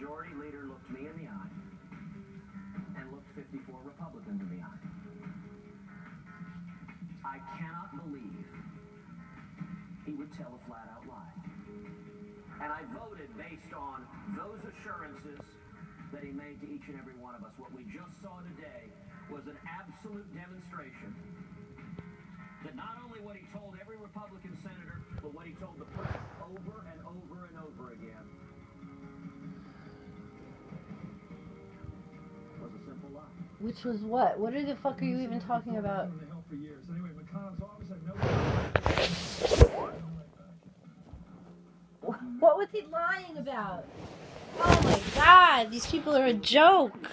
leader looked me in the eye and looked 54 Republicans in the eye. I cannot believe he would tell a flat out lie. And I voted based on those assurances that he made to each and every one of us. What we just saw today was an absolute demonstration Which was what? What are the fuck are you even talking about? What was he lying about? Oh my god, these people are a joke.